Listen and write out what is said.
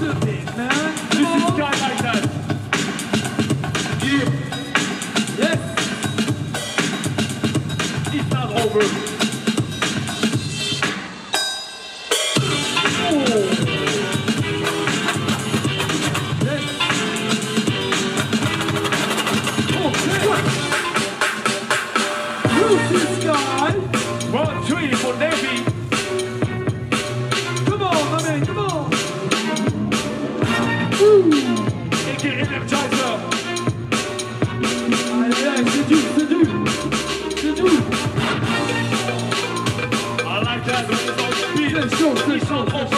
just man. You not over. Show, show, show, show.